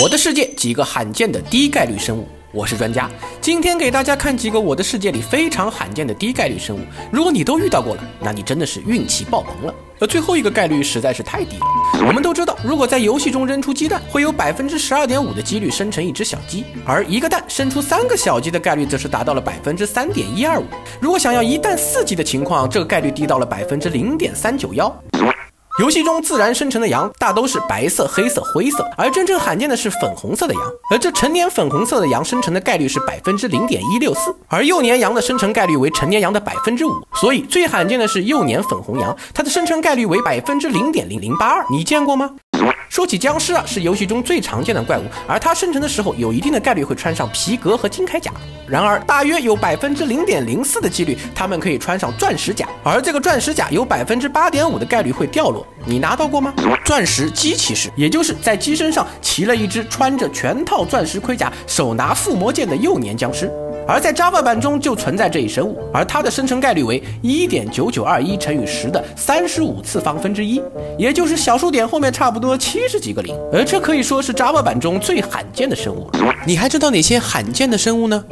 我的世界几个罕见的低概率生物，我是专家。今天给大家看几个我的世界里非常罕见的低概率生物。如果你都遇到过了，那你真的是运气爆棚了。而最后一个概率实在是太低了。我们都知道，如果在游戏中扔出鸡蛋，会有百分之十二点五的几率生成一只小鸡，而一个蛋生出三个小鸡的概率则是达到了百分之三点一二五。如果想要一蛋四鸡的情况，这个概率低到了百分之零点三九幺。游戏中自然生成的羊大都是白色、黑色、灰色，而真正罕见的是粉红色的羊。而这成年粉红色的羊生成的概率是百分之零点一六四，而幼年羊的生成概率为成年羊的百分之五。所以最罕见的是幼年粉红羊，它的生成概率为百分之零点零零八二。你见过吗？说起僵尸啊，是游戏中最常见的怪物，而它生成的时候有一定的概率会穿上皮革和金铠甲。然而，大约有百分之零点零四的几率，它们可以穿上钻石甲，而这个钻石甲有百分之八点五的概率会掉落。你拿到过吗？钻石鸡骑士，也就是在鸡身上骑了一只穿着全套钻石盔甲、手拿附魔剑的幼年僵尸。而在 Java 版中就存在这一生物，而它的生成概率为一点九九二一乘以十的三十五次方分之一，也就是小数点后面差不多七十几个零。而这可以说是 Java 版中最罕见的生物了。你还知道哪些罕见的生物呢？